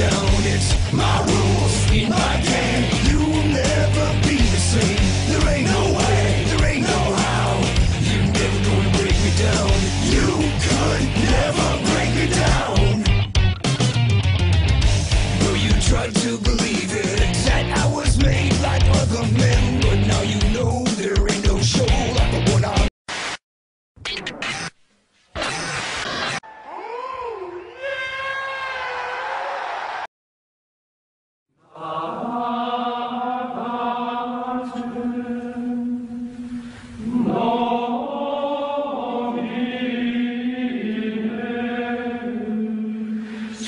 down. It's my rules, in my game. You will never be the same. There ain't no way, there ain't no how. You're never gonna break me down. You could never break me down. Though you tried to believe.